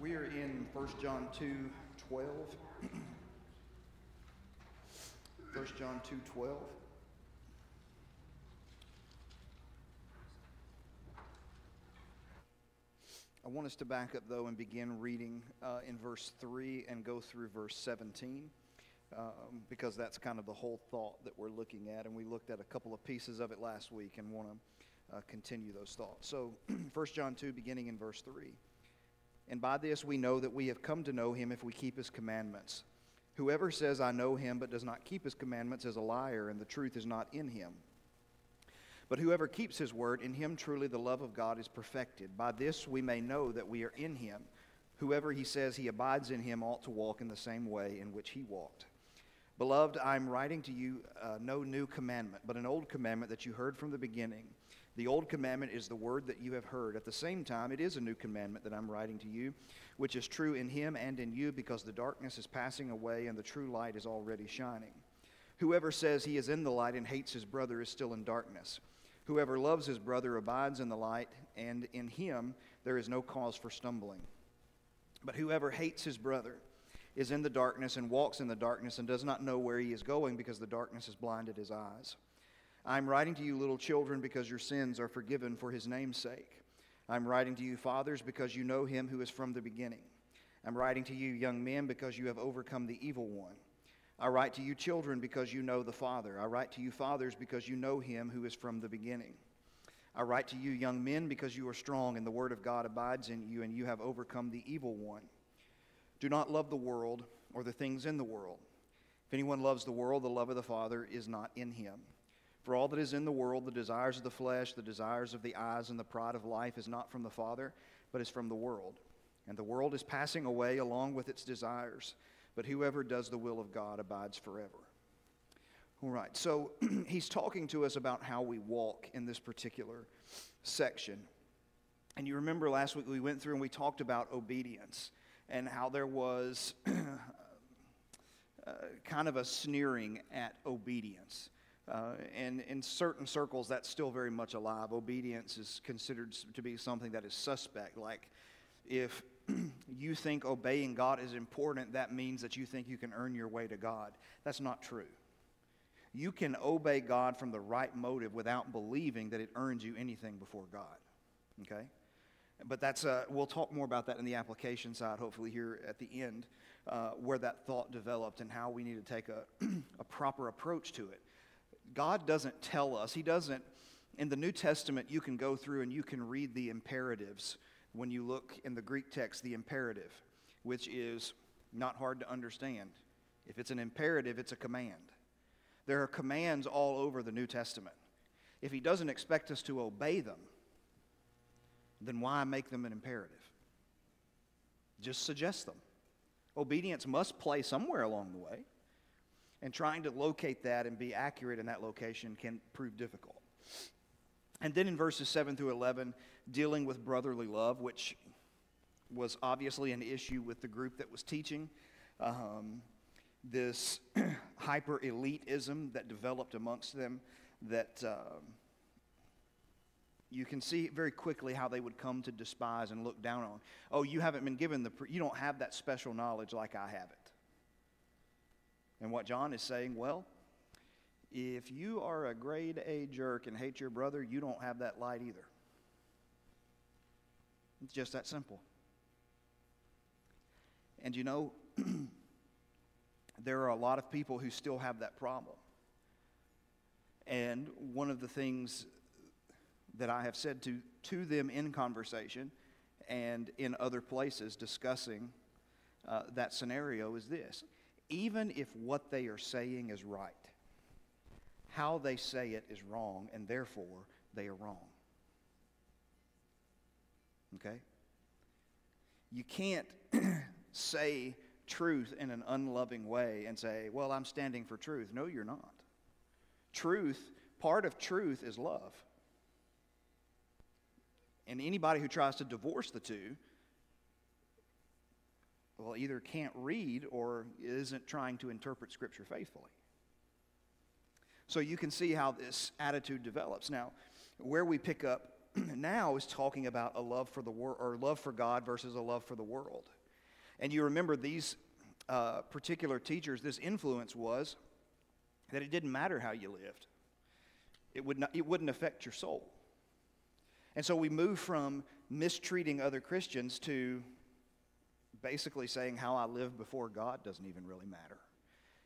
We are in 1 John 2 12. 1 John 2 12. I want us to back up, though, and begin reading uh, in verse 3 and go through verse 17, um, because that's kind of the whole thought that we're looking at. And we looked at a couple of pieces of it last week and want to uh, continue those thoughts. So, 1 John 2, beginning in verse 3. And by this we know that we have come to know him if we keep his commandments. Whoever says, I know him, but does not keep his commandments is a liar, and the truth is not in him. But whoever keeps his word, in him truly the love of God is perfected. By this we may know that we are in him. Whoever he says he abides in him ought to walk in the same way in which he walked. Beloved, I am writing to you uh, no new commandment, but an old commandment that you heard from the beginning. The old commandment is the word that you have heard. At the same time, it is a new commandment that I'm writing to you, which is true in him and in you, because the darkness is passing away and the true light is already shining. Whoever says he is in the light and hates his brother is still in darkness. Whoever loves his brother abides in the light, and in him there is no cause for stumbling. But whoever hates his brother is in the darkness and walks in the darkness and does not know where he is going because the darkness has blinded his eyes. I'm writing to you, little children, because your sins are forgiven for his name's sake. I'm writing to you, fathers, because you know him who is from the beginning. I'm writing to you, young men, because you have overcome the evil one. I write to you, children, because you know the Father. I write to you, fathers, because you know him who is from the beginning. I write to you, young men, because you are strong, and the word of God abides in you, and you have overcome the evil one. Do not love the world or the things in the world. If anyone loves the world, the love of the Father is not in him. For all that is in the world, the desires of the flesh, the desires of the eyes, and the pride of life is not from the Father, but is from the world. And the world is passing away along with its desires, but whoever does the will of God abides forever. All right, so he's talking to us about how we walk in this particular section. And you remember last week we went through and we talked about obedience and how there was uh, kind of a sneering at obedience. Uh, and in certain circles, that's still very much alive. Obedience is considered to be something that is suspect. Like, if you think obeying God is important, that means that you think you can earn your way to God. That's not true. You can obey God from the right motive without believing that it earns you anything before God. Okay? But that's, uh, we'll talk more about that in the application side, hopefully, here at the end, uh, where that thought developed and how we need to take a, a proper approach to it. God doesn't tell us, He doesn't. In the New Testament, you can go through and you can read the imperatives when you look in the Greek text, the imperative, which is not hard to understand. If it's an imperative, it's a command. There are commands all over the New Testament. If He doesn't expect us to obey them, then why make them an imperative? Just suggest them. Obedience must play somewhere along the way and trying to locate that and be accurate in that location can prove difficult. And then in verses 7 through 11, dealing with brotherly love, which was obviously an issue with the group that was teaching. Um, this hyper elitism that developed amongst them, that um, you can see very quickly how they would come to despise and look down on. Oh, you haven't been given the, you don't have that special knowledge like I have it. And what John is saying, well, if you are a grade A jerk and hate your brother, you don't have that light either. It's just that simple. And you know, there are a lot of people who still have that problem. And one of the things that I have said to, to them in conversation and in other places discussing uh, that scenario is this even if what they are saying is right, how they say it is wrong, and therefore they are wrong. Okay? You can't say truth in an unloving way and say, well, I'm standing for truth. No, you're not. Truth, part of truth is love. And anybody who tries to divorce the two well, either can't read or isn't trying to interpret Scripture faithfully. So you can see how this attitude develops. Now, where we pick up now is talking about a love for the world or love for God versus a love for the world. And you remember these uh, particular teachers, this influence was that it didn't matter how you lived. It, would not, it wouldn't affect your soul. And so we move from mistreating other Christians to basically saying how I live before God doesn't even really matter.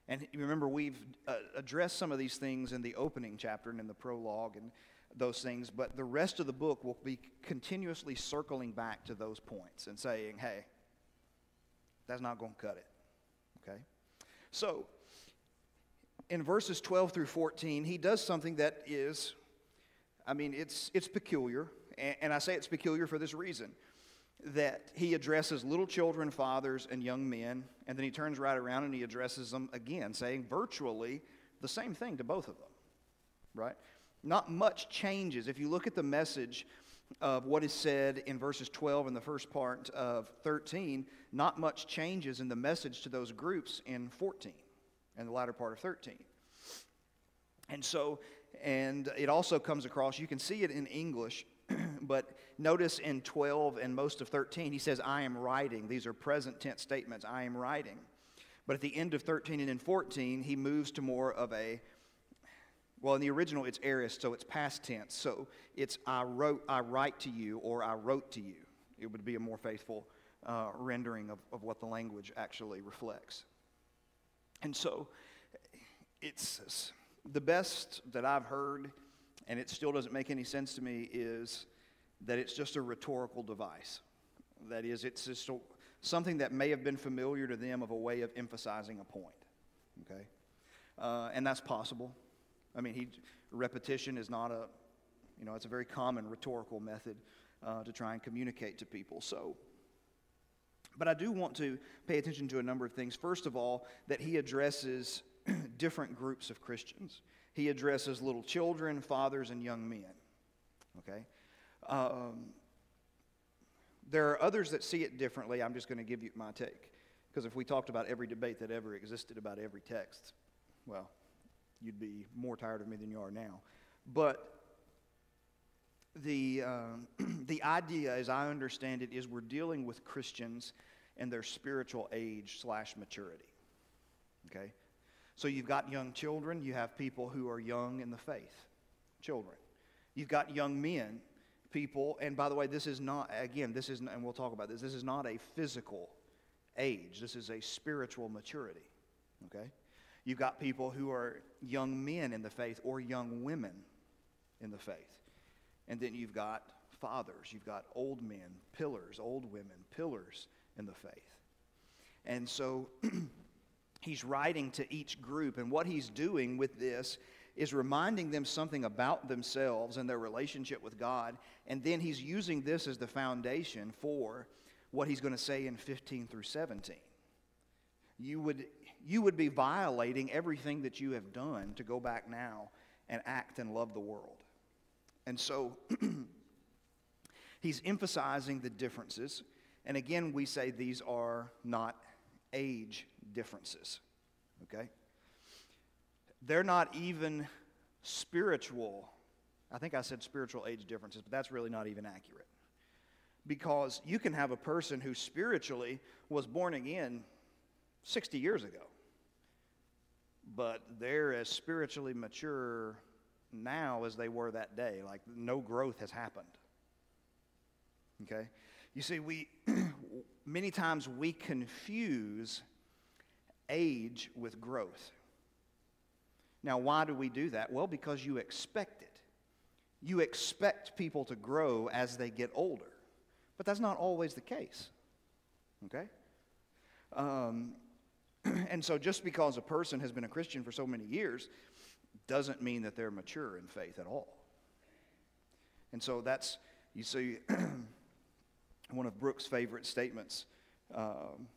And remember, we've uh, addressed some of these things in the opening chapter and in the prologue and those things, but the rest of the book will be continuously circling back to those points and saying, hey, that's not going to cut it. Okay? So, in verses 12 through 14, he does something that is, I mean, it's, it's peculiar. And, and I say it's peculiar for this reason that he addresses little children, fathers, and young men, and then he turns right around and he addresses them again, saying virtually the same thing to both of them, right? Not much changes. If you look at the message of what is said in verses 12 and the first part of 13, not much changes in the message to those groups in 14 and the latter part of 13. And so, and it also comes across, you can see it in English but notice in 12 and most of 13, he says, I am writing. These are present tense statements. I am writing. But at the end of 13 and in 14, he moves to more of a, well, in the original, it's aorist, so it's past tense. So it's I wrote, I write to you, or I wrote to you. It would be a more faithful uh, rendering of, of what the language actually reflects. And so it's the best that I've heard, and it still doesn't make any sense to me, is that it's just a rhetorical device. That is, it's just a, something that may have been familiar to them of a way of emphasizing a point. Okay? Uh, and that's possible. I mean, he, repetition is not a, you know, it's a very common rhetorical method uh, to try and communicate to people. So, but I do want to pay attention to a number of things. First of all, that he addresses different groups of Christians. He addresses little children, fathers, and young men. Okay? Um, there are others that see it differently. I'm just going to give you my take. Because if we talked about every debate that ever existed about every text, well, you'd be more tired of me than you are now. But the, uh, the idea, as I understand it, is we're dealing with Christians and their spiritual age slash maturity. Okay? So you've got young children, you have people who are young in the faith, children. You've got young men people, and by the way, this is not, again, this is, not, and we'll talk about this, this is not a physical age, this is a spiritual maturity, okay? You've got people who are young men in the faith or young women in the faith. And then you've got fathers, you've got old men, pillars, old women, pillars in the faith. And so he's writing to each group, and what he's doing with this is reminding them something about themselves and their relationship with God. And then he's using this as the foundation for what he's going to say in 15 through 17. You would, you would be violating everything that you have done to go back now and act and love the world. And so he's emphasizing the differences. And again, we say these are not age differences. Okay? They're not even spiritual. I think I said spiritual age differences, but that's really not even accurate. Because you can have a person who spiritually was born again 60 years ago, but they're as spiritually mature now as they were that day. Like no growth has happened. Okay? You see, we many times we confuse age with growth. Now, why do we do that? Well, because you expect it. You expect people to grow as they get older. But that's not always the case. Okay? Um, and so, just because a person has been a Christian for so many years doesn't mean that they're mature in faith at all. And so, that's, you see, one of Brooks' favorite statements um,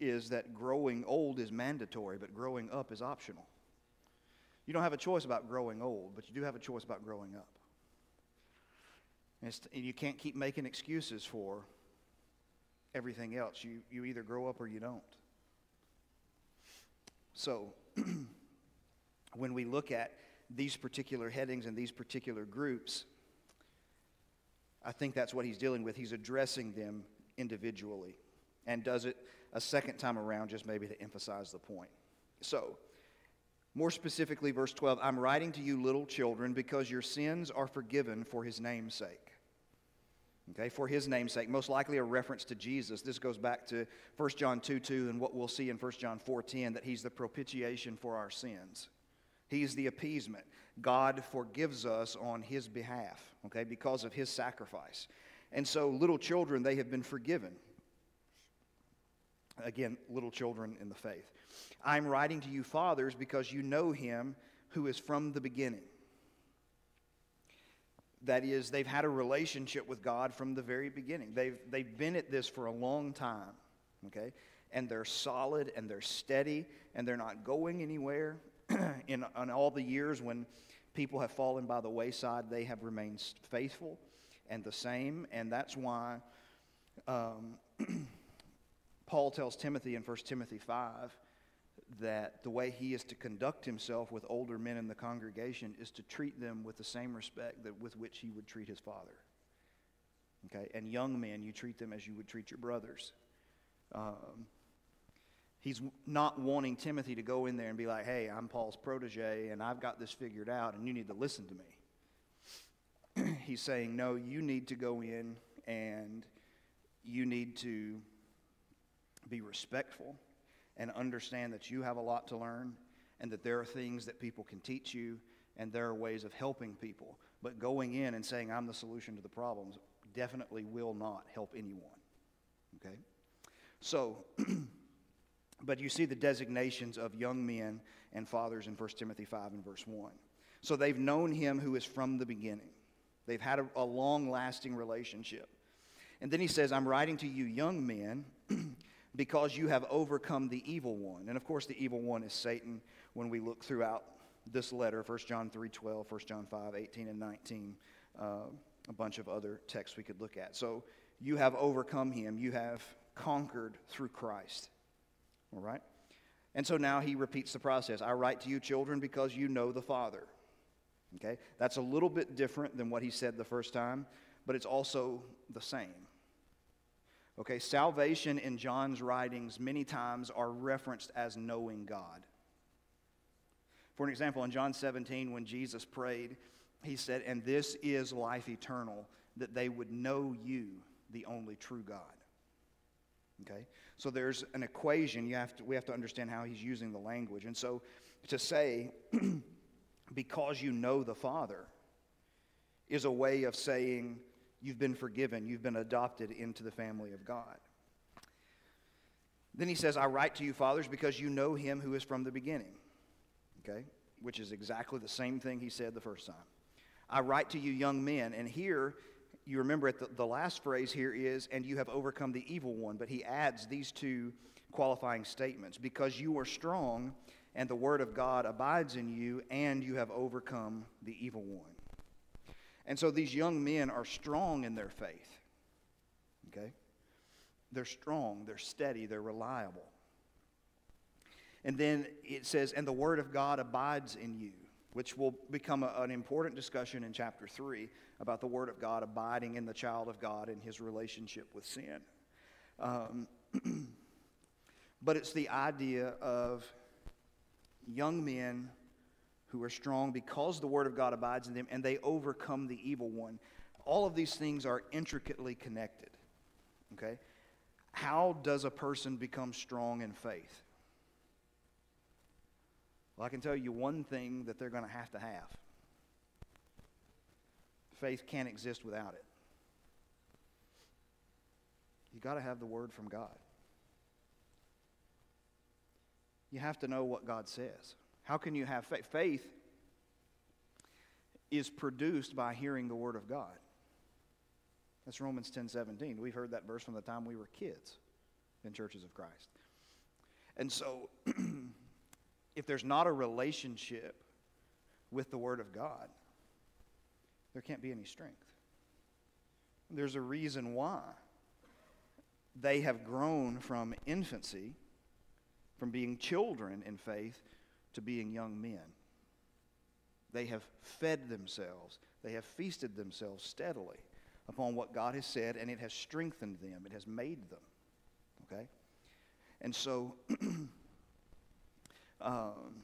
is that growing old is mandatory, but growing up is optional. You don't have a choice about growing old, but you do have a choice about growing up. And, and you can't keep making excuses for everything else. You, you either grow up or you don't. So, when we look at these particular headings and these particular groups, I think that's what he's dealing with. He's addressing them individually and does it a second time around just maybe to emphasize the point. So, more specifically, verse 12 I'm writing to you, little children, because your sins are forgiven for his name's sake. Okay, for his name's sake, most likely a reference to Jesus. This goes back to 1 John 2 2 and what we'll see in 1 John 4 10 that he's the propitiation for our sins. He's the appeasement. God forgives us on his behalf, okay, because of his sacrifice. And so, little children, they have been forgiven. Again, little children in the faith. I'm writing to you, fathers, because you know him who is from the beginning. That is, they've had a relationship with God from the very beginning. They've, they've been at this for a long time, okay? And they're solid and they're steady and they're not going anywhere. in, in all the years when people have fallen by the wayside, they have remained faithful and the same. And that's why um, Paul tells Timothy in 1 Timothy 5 that the way he is to conduct himself with older men in the congregation is to treat them with the same respect that with which he would treat his father. Okay, and young men, you treat them as you would treat your brothers. Um, he's not wanting Timothy to go in there and be like, hey, I'm Paul's protege and I've got this figured out and you need to listen to me. he's saying, no, you need to go in and you need to be respectful and understand that you have a lot to learn and that there are things that people can teach you and there are ways of helping people. But going in and saying, I'm the solution to the problems, definitely will not help anyone. Okay? So, but you see the designations of young men and fathers in 1 Timothy 5 and verse 1. So they've known him who is from the beginning. They've had a, a long lasting relationship. And then he says, I'm writing to you, young men, because you have overcome the evil one. And of course, the evil one is Satan when we look throughout this letter 1 John 3 12, 1 John 5 18 and 19, uh, a bunch of other texts we could look at. So you have overcome him, you have conquered through Christ. All right? And so now he repeats the process. I write to you, children, because you know the Father. Okay? That's a little bit different than what he said the first time, but it's also the same. Okay, salvation in John's writings many times are referenced as knowing God. For an example, in John 17, when Jesus prayed, he said, And this is life eternal, that they would know you, the only true God. Okay? So there's an equation. You have to, we have to understand how he's using the language. And so to say, because you know the Father, is a way of saying, You've been forgiven. You've been adopted into the family of God. Then he says, I write to you, fathers, because you know him who is from the beginning. Okay? Which is exactly the same thing he said the first time. I write to you, young men. And here, you remember at the, the last phrase here is, and you have overcome the evil one. But he adds these two qualifying statements because you are strong, and the word of God abides in you, and you have overcome the evil one. And so these young men are strong in their faith. Okay? They're strong, they're steady, they're reliable. And then it says, and the word of God abides in you, which will become a, an important discussion in chapter 3 about the word of God abiding in the child of God and his relationship with sin. Um, but it's the idea of young men who are strong because the word of God abides in them and they overcome the evil one. All of these things are intricately connected. Okay? How does a person become strong in faith? Well, I can tell you one thing that they're going to have to have faith can't exist without it. You got to have the word from God. You have to know what God says. How can you have faith? Faith is produced by hearing the Word of God. That's Romans 10 17. We've heard that verse from the time we were kids in churches of Christ. And so, if there's not a relationship with the Word of God, there can't be any strength. There's a reason why they have grown from infancy, from being children in faith, to being young men. They have fed themselves, they have feasted themselves steadily upon what God has said, and it has strengthened them, it has made them. Okay? And so, um,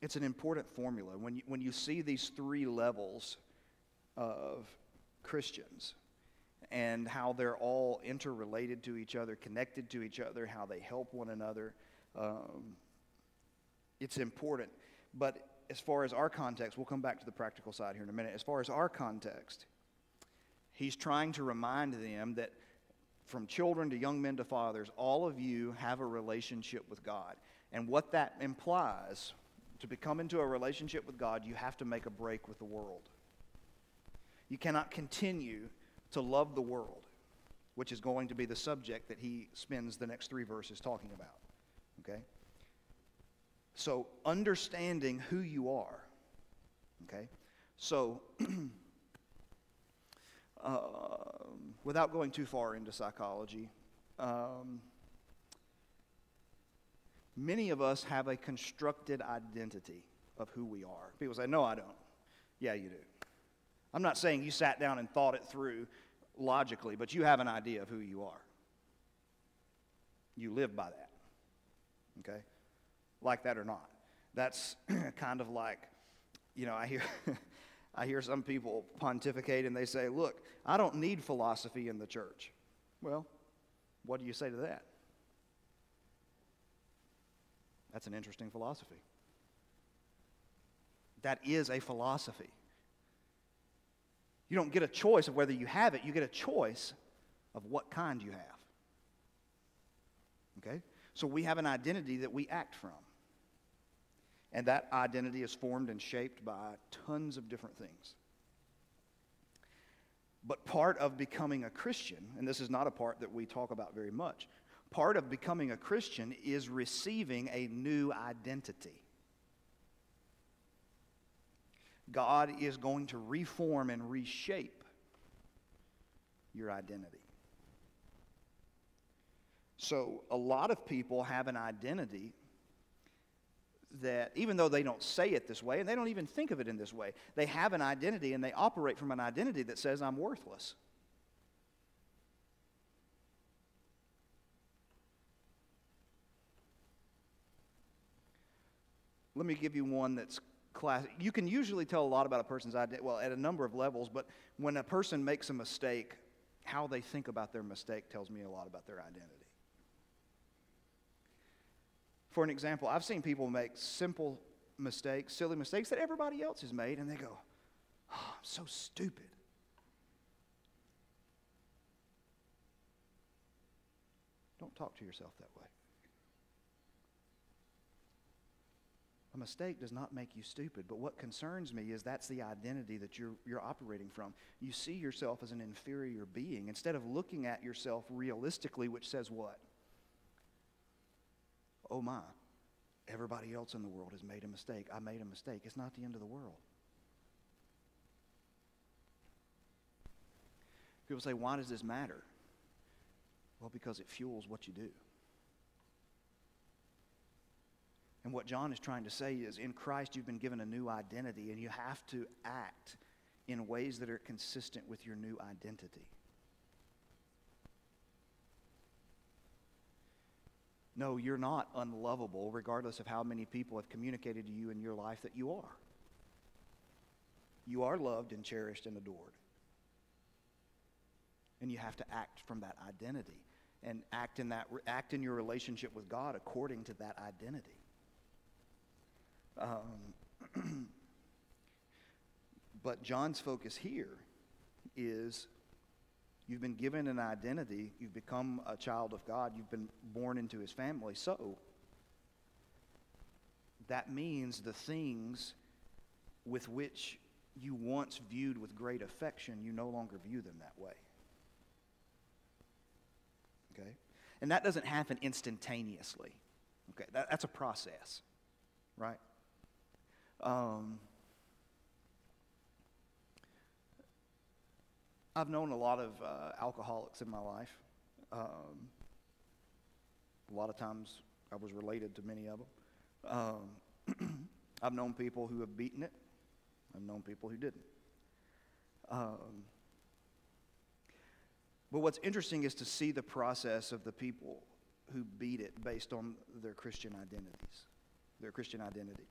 it's an important formula. When you, when you see these three levels of Christians and how they're all interrelated to each other, connected to each other, how they help one another, um, it's important. But as far as our context, we'll come back to the practical side here in a minute. As far as our context, he's trying to remind them that from children to young men to fathers, all of you have a relationship with God. And what that implies, to become into a relationship with God, you have to make a break with the world. You cannot continue to love the world, which is going to be the subject that he spends the next three verses talking about. Okay? So, understanding who you are. Okay? So, uh, without going too far into psychology, um, many of us have a constructed identity of who we are. People say, No, I don't. Yeah, you do. I'm not saying you sat down and thought it through logically, but you have an idea of who you are. You live by that. Okay? Like that or not. That's kind of like, you know, I hear. I hear some people pontificate and they say, Look, I don't need philosophy in the church. Well, what do you say to that? That's an interesting philosophy. That is a philosophy. You don't get a choice of whether you have it, you get a choice of what kind you have. So we have an identity that we act from. And that identity is formed and shaped by tons of different things. But part of becoming a Christian, and this is not a part that we talk about very much, part of becoming a Christian is receiving a new identity. God is going to reform and reshape your identity. So, a lot of people have an identity that even though they don't say it this way and they don't even think of it in this way, they have an identity and they operate from an identity that says, I'm worthless. Let me give you one that's classic. You can usually tell a lot about a person's identity, well, at a number of levels, but when a person makes a mistake, how they think about their mistake tells me a lot about their identity. For an example, I've seen people make simple mistakes, silly mistakes that everybody else has made, and they go, oh, I'm so stupid. Don't talk to yourself that way. A mistake does not make you stupid, but what concerns me is that's the identity that you're, you're operating from. You see yourself as an inferior being instead of looking at yourself realistically, which says what? Oh my, everybody else in the world has made a mistake. I made a mistake. It's not the end of the world. People say, why does this matter? Well, because it fuels what you do. And what John is trying to say is in Christ, you've been given a new identity, and you have to act in ways that are consistent with your new identity. No, you're not unlovable, regardless of how many people have communicated to you in your life that you are. You are loved and cherished and adored. And you have to act from that identity and act in, that, act in your relationship with God according to that identity. Um, but John's focus here is You've been given an identity. You've become a child of God. You've been born into his family. So, that means the things with which you once viewed with great affection, you no longer view them that way. Okay? And that doesn't happen instantaneously. Okay? That, that's a process, right? Um, I've known a lot of uh, alcoholics in my life. Um, a lot of times I was related to many of them. Um, I've known people who have beaten it, I've known people who didn't. Um, but what's interesting is to see the process of the people who beat it based on their Christian identities, their Christian identity.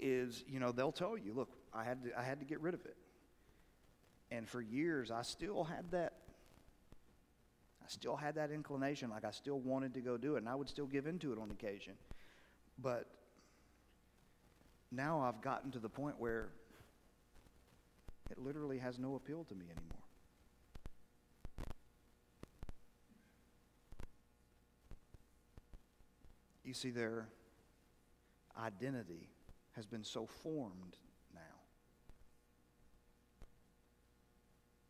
Is, you know, they'll tell you, look, I had to, I had to get rid of it. And for years, I still had that. I still had that inclination, like I still wanted to go do it, and I would still give into it on occasion. But now I've gotten to the point where it literally has no appeal to me anymore. You see, their identity has been so formed now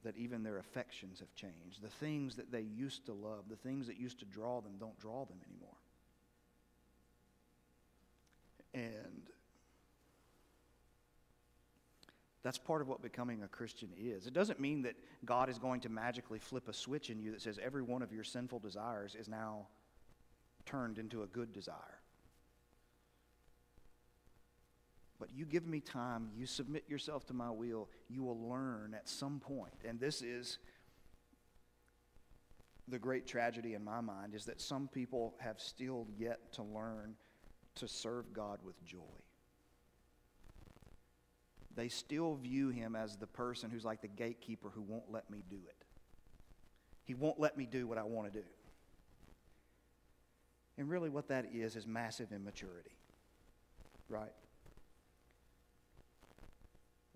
that even their affections have changed. The things that they used to love, the things that used to draw them, don't draw them anymore. And that's part of what becoming a Christian is. It doesn't mean that God is going to magically flip a switch in you that says every one of your sinful desires is now turned into a good desire. But you give me time, you submit yourself to my will, you will learn at some point. And this is the great tragedy in my mind is that some people have still yet to learn to serve God with joy. They still view him as the person who's like the gatekeeper who won't let me do it. He won't let me do what I want to do. And really, what that is, is massive immaturity. Right?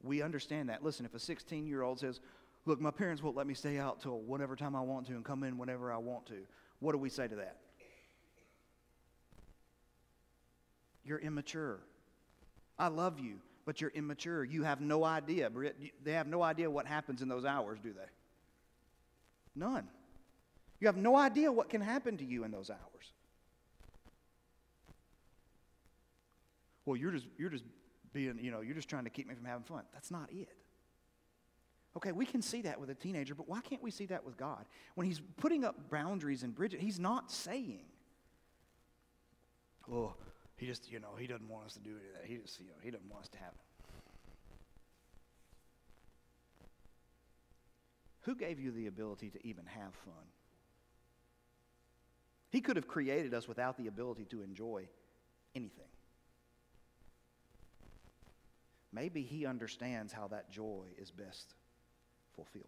We understand that. Listen, if a 16 year old says, Look, my parents won't let me stay out till whatever time I want to and come in whenever I want to, what do we say to that? You're immature. I love you, but you're immature. You have no idea. They have no idea what happens in those hours, do they? None. You have no idea what can happen to you in those hours. well, you're just, you're just being, you know, you're just trying to keep me from having fun. That's not it. Okay, we can see that with a teenager, but why can't we see that with God? When He's putting up boundaries and bridges, He's not saying, well, He just, you know, He doesn't want us to do any of that. He just, you know, He doesn't want us to have it. Who gave you the ability to even have fun? He could have created us without the ability to enjoy anything. Maybe he understands how that joy is best fulfilled.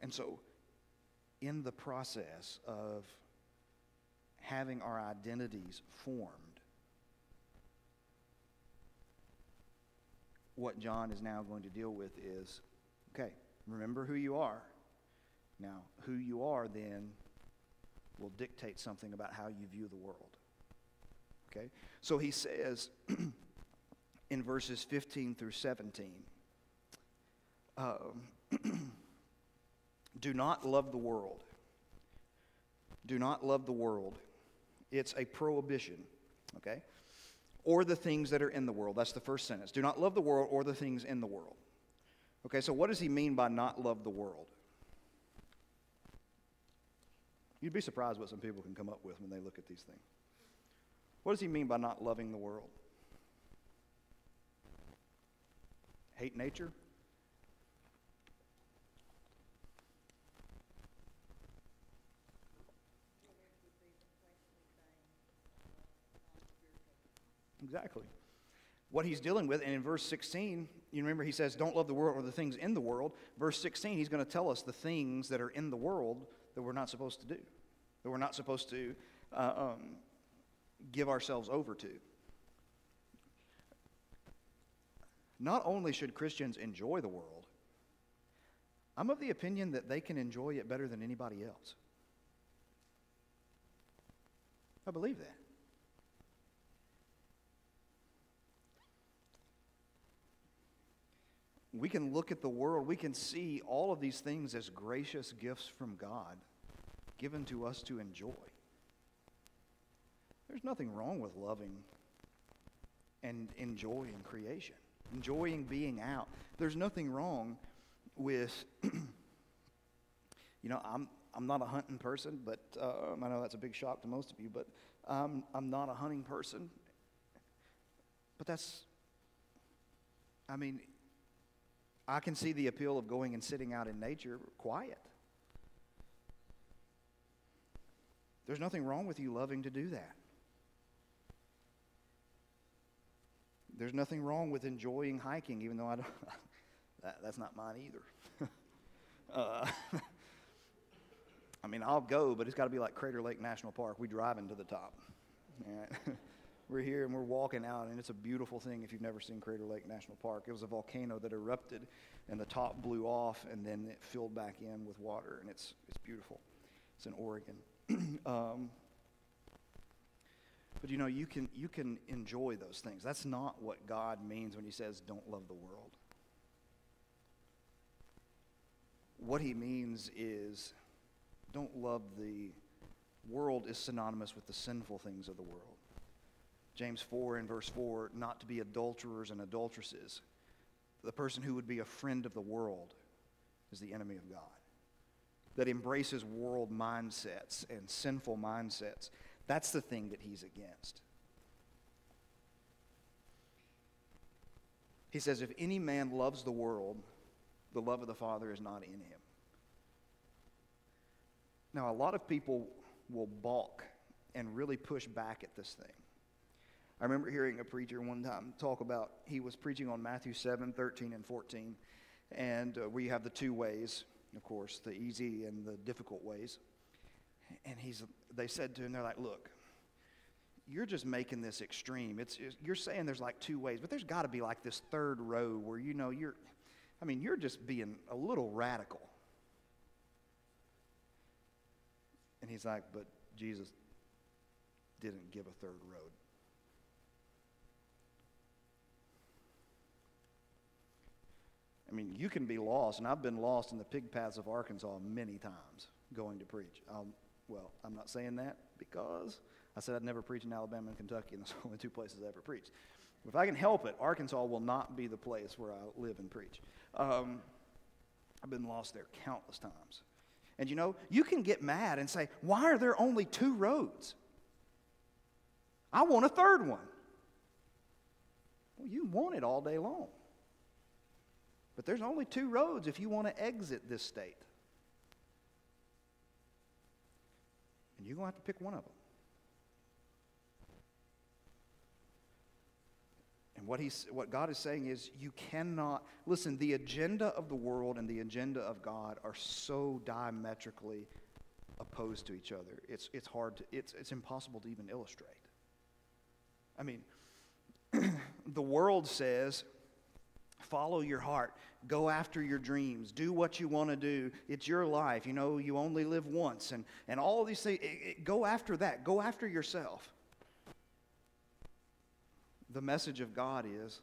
And so, in the process of having our identities formed, what John is now going to deal with is okay, remember who you are. Now, who you are then will dictate something about how you view the world. Okay? So he says in verses 15 through 17 um, Do not love the world. Do not love the world. It's a prohibition. Okay? Or the things that are in the world. That's the first sentence. Do not love the world or the things in the world. Okay, so what does he mean by not love the world? You'd be surprised what some people can come up with when they look at these things. What does he mean by not loving the world? Hate nature? Exactly. What he's dealing with, and in verse 16, you remember he says, Don't love the world or the things in the world. Verse 16, he's going to tell us the things that are in the world that we're not supposed to do, that we're not supposed to uh, um, give ourselves over to. Not only should Christians enjoy the world, I'm of the opinion that they can enjoy it better than anybody else. I believe that. We can look at the world, we can see all of these things as gracious gifts from God given to us to enjoy. There's nothing wrong with loving and enjoying creation, enjoying being out. There's nothing wrong with, you know, I'm, I'm not a hunting person, but um, I know that's a big shock to most of you, but um, I'm not a hunting person. But that's, I mean, I can see the appeal of going and sitting out in nature quiet. There's nothing wrong with you loving to do that. There's nothing wrong with enjoying hiking, even though I don't, that, that's not mine either. uh, I mean, I'll go, but it's got to be like Crater Lake National Park. We drive into the top. we're here and we're walking out, and it's a beautiful thing if you've never seen Crater Lake National Park. It was a volcano that erupted, and the top blew off, and then it filled back in with water, and it's, it's beautiful. It's in Oregon. um, but you know, you can, you can enjoy those things. That's not what God means when He says, don't love the world. What He means is, don't love the world is synonymous with the sinful things of the world. James 4 and verse 4 not to be adulterers and adulteresses. The person who would be a friend of the world is the enemy of God that embraces world mindsets and sinful mindsets. That's the thing that he's against. He says, If any man loves the world, the love of the Father is not in him. Now, a lot of people will balk and really push back at this thing. I remember hearing a preacher one time talk about, he was preaching on Matthew 7 13 and 14. And uh, we have the two ways of course, the easy and the difficult ways. And he's, they said to him, they're like, look, you're just making this extreme. It's, it's you're saying there's like two ways, but there's got to be like this third row where you know you're, I mean, you're just being a little radical. And he's like, but Jesus didn't give a third road. I mean, you can be lost, and I've been lost in the pig paths of Arkansas many times going to preach. Um, well, I'm not saying that because I said I'd never preach in Alabama and Kentucky, and are only two places I ever preached. If I can help it, Arkansas will not be the place where I live and preach. Um, I've been lost there countless times. And you know, you can get mad and say, why are there only two roads? I want a third one. Well, you want it all day long. But there's only two roads if you want to exit this state. You're going to have to pick one of them. And what, he's, what God is saying is, you cannot, listen, the agenda of the world and the agenda of God are so diametrically opposed to each other. It's, it's hard to, it's, it's impossible to even illustrate. I mean, the world says, follow your heart. Go after your dreams. Do what you want to do. It's your life. You know, you only live once. And, and all these things, it, it, go after that. Go after yourself. The message of God is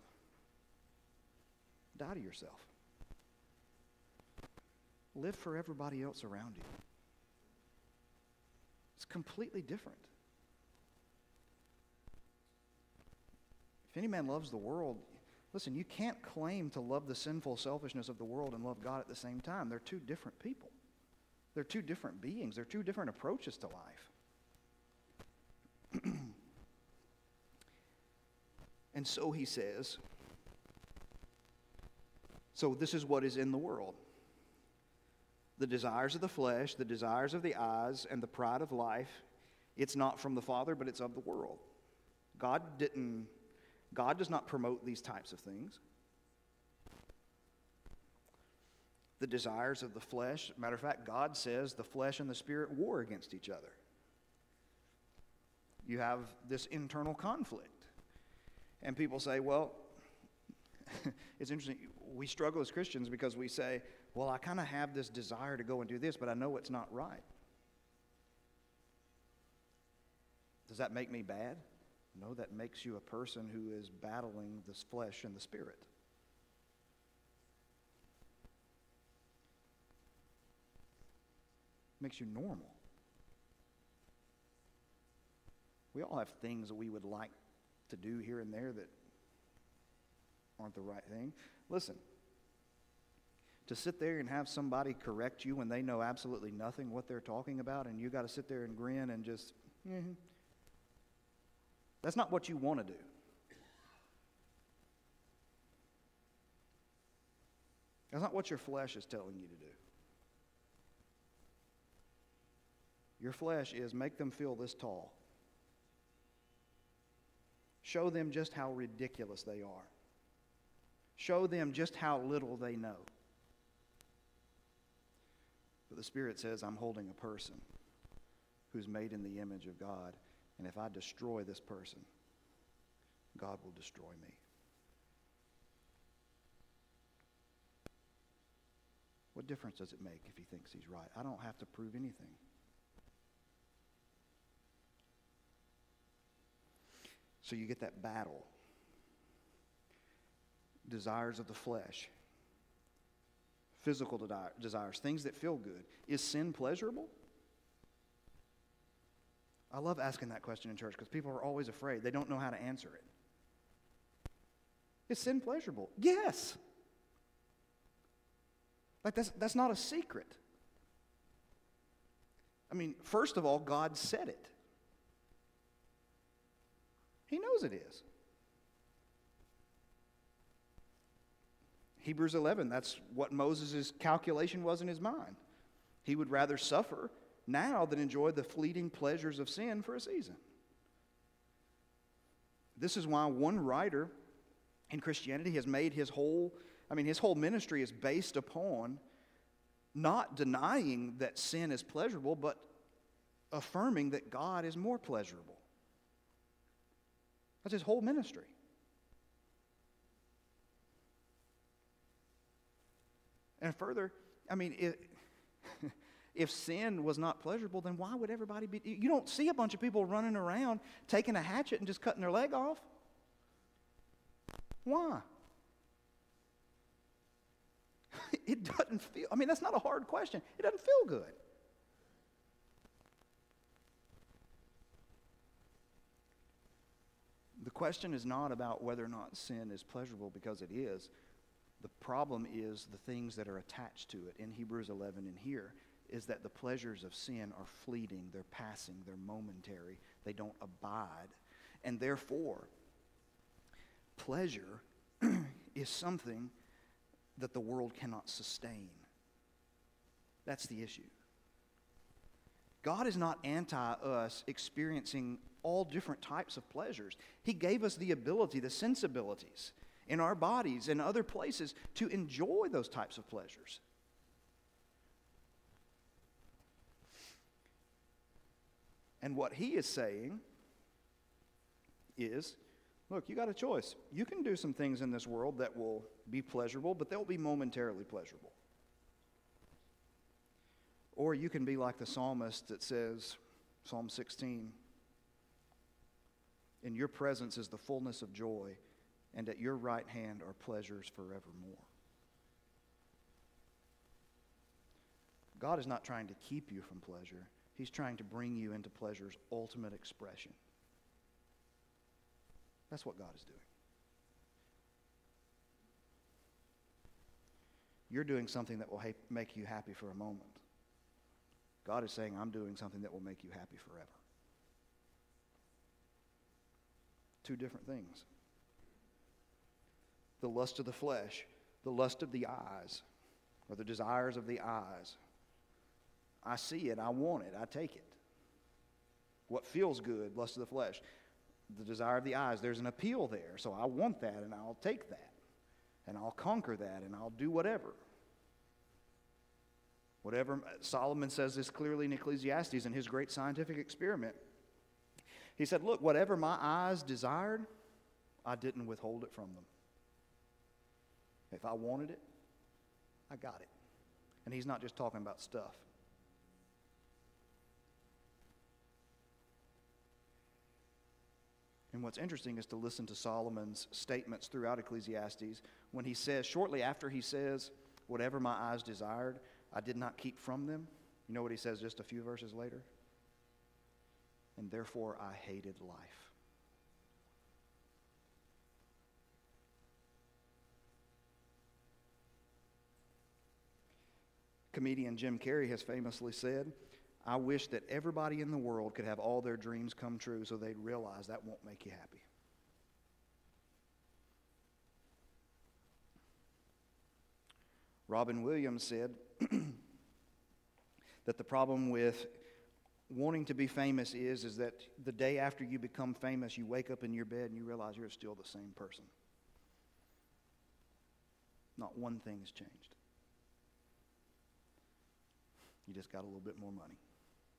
die to yourself. Live for everybody else around you. It's completely different. If any man loves the world, Listen, you can't claim to love the sinful selfishness of the world and love God at the same time. They're two different people. They're two different beings. They're two different approaches to life. and so he says, so this is what is in the world the desires of the flesh, the desires of the eyes, and the pride of life. It's not from the Father, but it's of the world. God didn't God does not promote these types of things. The desires of the flesh, matter of fact, God says the flesh and the spirit war against each other. You have this internal conflict. And people say, well, it's interesting. We struggle as Christians because we say, well, I kind of have this desire to go and do this, but I know it's not right. Does that make me bad? No, that makes you a person who is battling this flesh and the spirit. Makes you normal. We all have things that we would like to do here and there that aren't the right thing. Listen, to sit there and have somebody correct you when they know absolutely nothing what they're talking about, and you got to sit there and grin and just, mm-hmm, that's not what you want to do. That's not what your flesh is telling you to do. Your flesh is make them feel this tall. Show them just how ridiculous they are. Show them just how little they know. But the Spirit says, I'm holding a person who's made in the image of God and if I destroy this person, God will destroy me. What difference does it make if he thinks he's right? I don't have to prove anything. So you get that battle. Desires of the flesh, physical desires, things that feel good. Is sin pleasurable? I love asking that question in church because people are always afraid. They don't know how to answer it. Is sin pleasurable? Yes. Like, that's, that's not a secret. I mean, first of all, God said it. He knows it is. Hebrews 11, that's what Moses' calculation was in his mind. He would rather suffer now than enjoy the fleeting pleasures of sin for a season. This is why one writer in Christianity has made his whole I mean, his whole ministry is based upon not denying that sin is pleasurable, but affirming that God is more pleasurable. That's his whole ministry. And further, I mean, if, if sin was not pleasurable, then why would everybody be? You don't see a bunch of people running around taking a hatchet and just cutting their leg off. Why? it doesn't feel, I mean, that's not a hard question. It doesn't feel good. The question is not about whether or not sin is pleasurable because it is. The problem is the things that are attached to it in Hebrews 11 and here is that the pleasures of sin are fleeting, they're passing, they're momentary, they don't abide. And therefore, pleasure is something that the world cannot sustain. That's the issue. God is not anti us experiencing all different types of pleasures. He gave us the ability, the sensibilities in our bodies and other places to enjoy those types of pleasures. And what he is saying is Look, you got a choice. You can do some things in this world that will be pleasurable, but they'll be momentarily pleasurable. Or you can be like the psalmist that says, Psalm 16, In your presence is the fullness of joy, and at your right hand are pleasures forevermore. God is not trying to keep you from pleasure, He's trying to bring you into pleasure's ultimate expression. That's what God is doing. You're doing something that will ha- make you happy for a moment. God is saying, I'm doing something that will make you happy forever. Two different things the lust of the flesh, the lust of the eyes, or the desires of the eyes. I see it, I want it, I take it. What feels good, lust of the flesh the desire of the eyes. There's an appeal there. So I want that and I'll take that. And I'll conquer that and I'll do whatever. Whatever, uh, Solomon says this clearly in Ecclesiastes in his great scientific experiment. He said, Look, whatever my eyes desired, I didn't withhold it from them. If I wanted it, I got it. And he's not just talking about stuff. And what's interesting is to listen to Solomon's statements throughout Ecclesiastes when he says, shortly after he says, Whatever my eyes desired, I did not keep from them. You know what he says just a few verses later? And therefore I hated life. Comedian Jim Carrey has famously said, I wish that everybody in the world could have all their dreams come true so they'd realize that won't make you happy. Robin Williams said that the problem with wanting to be famous is is that the day after you become famous you wake up in your bed and you realize you're still the same person. Not one thing has changed. You just got a little bit more money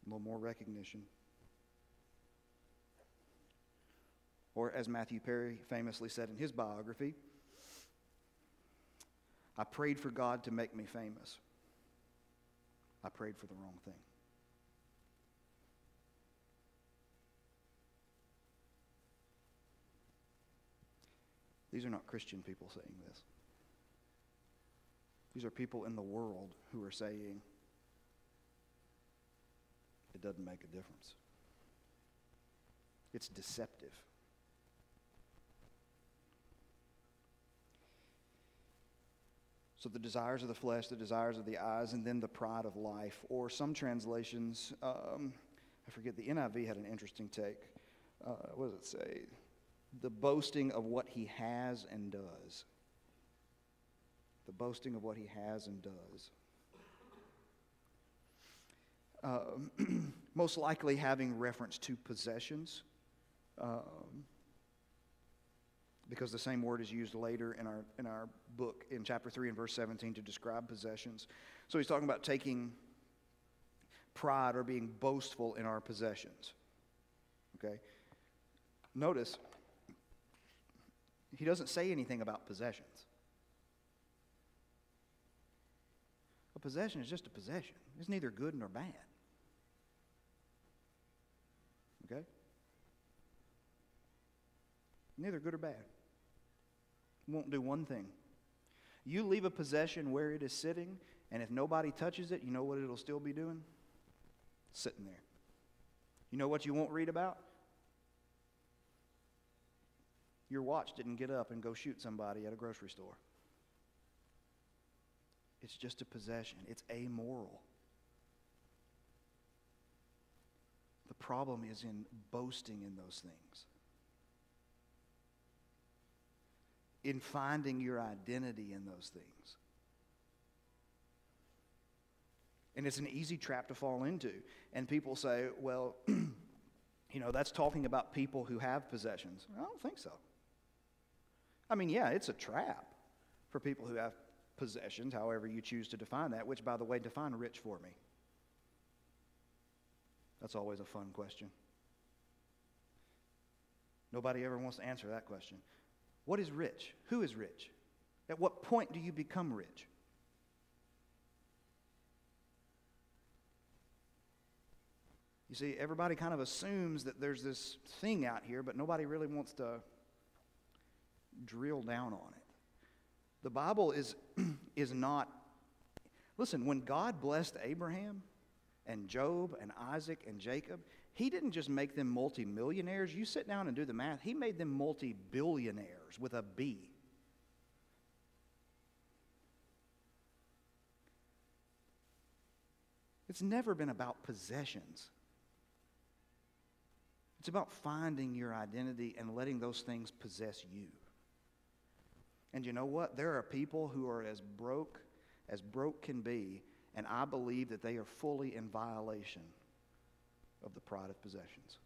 a little more recognition. Or as matthew perry famously said in his biography i prayed for god to make me famous. I prayed for the wrong thing. These are not Christian people saying this. These are people in the world who are saying it doesn't make a difference. It's deceptive. So, the desires of the flesh, the desires of the eyes, and then the pride of life. Or some translations, um, I forget, the NIV had an interesting take. Uh, what does it say? the boasting of what he has and does. The boasting of what he has and does. Uh, most likely having reference to possessions, um, because the same word is used later in our, in our book in chapter 3 and verse 17 to describe possessions. So he's talking about taking pride or being boastful in our possessions. Okay? Notice he doesn't say anything about possessions. A possession is just a possession, it's neither good nor bad. Okay? Neither good or bad. Won't do one thing. You leave a possession where it is sitting, and if nobody touches it, you know what it'll still be doing? Sitting there. You know what you won't read about? Your watch didn't get up and go shoot somebody at a grocery store. It's just a possession, it's amoral. The problem is in boasting in those things, in finding your identity in those things. And it's an easy trap to fall into. And people say, well, you know, that's talking about people who have possessions. I don't think so. I mean, yeah, it's a trap for people who have possessions, however you choose to define that, which, by the way, define rich for me. That's always a fun question. Nobody ever wants to answer that question. What is rich? Who is rich? At what point do you become rich? You see, everybody kind of assumes that there's this thing out here, but nobody really wants to drill down on it. The Bible is, is not, listen, when God blessed Abraham and Job and Isaac and Jacob, he didn't just make them multimillionaires. You sit down and do the math, he made them multi billionaires with a B. It's never been about possessions. It's about finding your identity and letting those things possess you. And you know what? There are people who are as broke as broke can be, and I believe that they are fully in violation of the pride of possessions.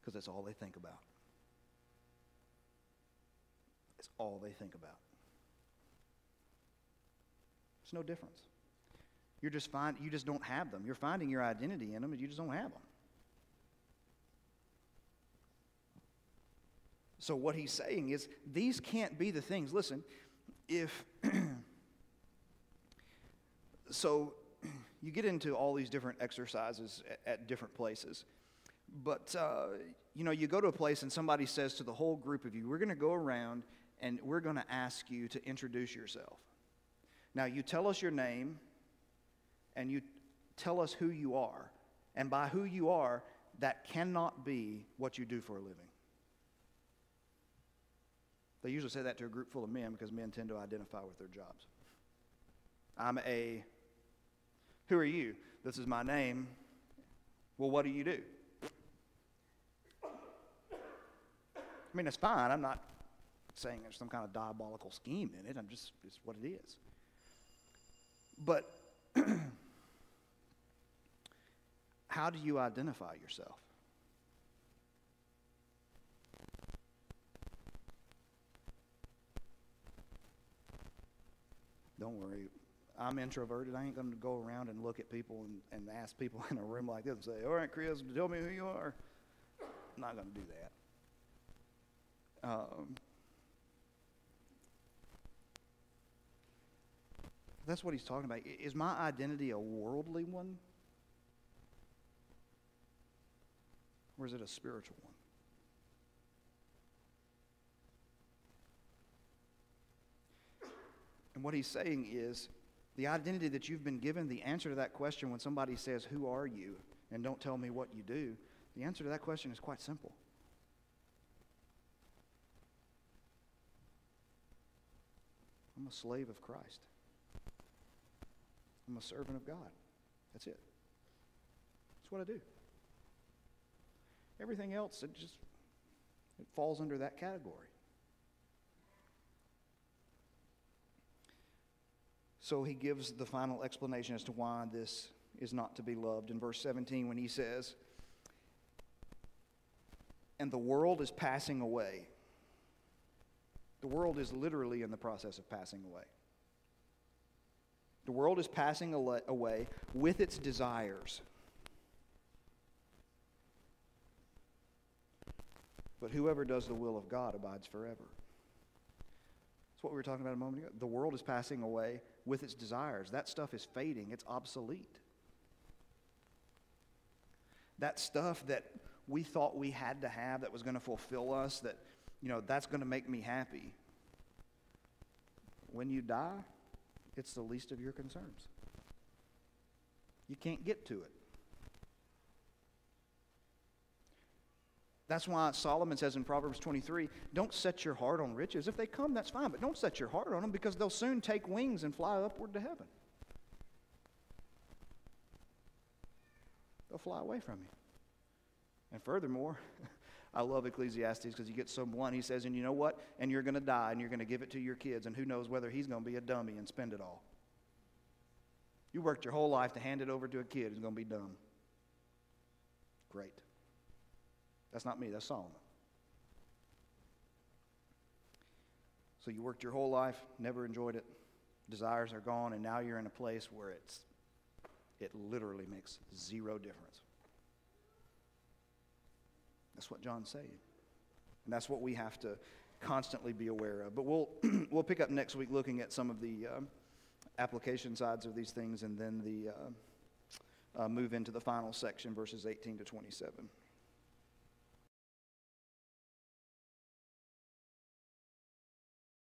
Because that's all they think about. It's all they think about. It's no difference. You're just find, you just don't have them. You're finding your identity in them, and you just don't have them. So, what he's saying is, these can't be the things. Listen, if. so, you get into all these different exercises at, at different places. But, uh, you know, you go to a place and somebody says to the whole group of you, we're going to go around and we're going to ask you to introduce yourself. Now, you tell us your name and you tell us who you are. And by who you are, that cannot be what you do for a living. They usually say that to a group full of men because men tend to identify with their jobs. I'm a, who are you? This is my name. Well, what do you do? I mean, it's fine. I'm not saying there's some kind of diabolical scheme in it. I'm just, it's what it is. But how do you identify yourself? Don't worry. I'm introverted. I ain't going to go around and look at people and, and ask people in a room like this and say, All right, Chris, tell me who you are. I'm not going to do that. Um, that's what he's talking about. Is my identity a worldly one? Or is it a spiritual one? And what he's saying is the identity that you've been given, the answer to that question when somebody says, Who are you? and don't tell me what you do, the answer to that question is quite simple. I'm a slave of Christ. I'm a servant of God. That's it. That's what I do. Everything else, it just it falls under that category. So he gives the final explanation as to why this is not to be loved in verse 17 when he says, And the world is passing away. The world is literally in the process of passing away. The world is passing away with its desires. But whoever does the will of God abides forever. That's what we were talking about a moment ago. The world is passing away with its desires. That stuff is fading, it's obsolete. That stuff that we thought we had to have that was going to fulfill us, that, you know, that's going to make me happy. When you die, it's the least of your concerns. You can't get to it. That's why Solomon says in Proverbs 23 don't set your heart on riches. If they come, that's fine, but don't set your heart on them because they'll soon take wings and fly upward to heaven. They'll fly away from you. And furthermore, I love Ecclesiastes because he gets so blunt. He says, and you know what? And you're going to die and you're going to give it to your kids, and who knows whether he's going to be a dummy and spend it all. You worked your whole life to hand it over to a kid who's going to be dumb. Great. That's not me, that's Solomon. So you worked your whole life, never enjoyed it, desires are gone, and now you're in a place where it's it literally makes zero difference. That's what John's saying. And that's what we have to constantly be aware of. But we'll, we'll pick up next week looking at some of the uh, application sides of these things and then the, uh, uh, move into the final section, verses 18 to 27.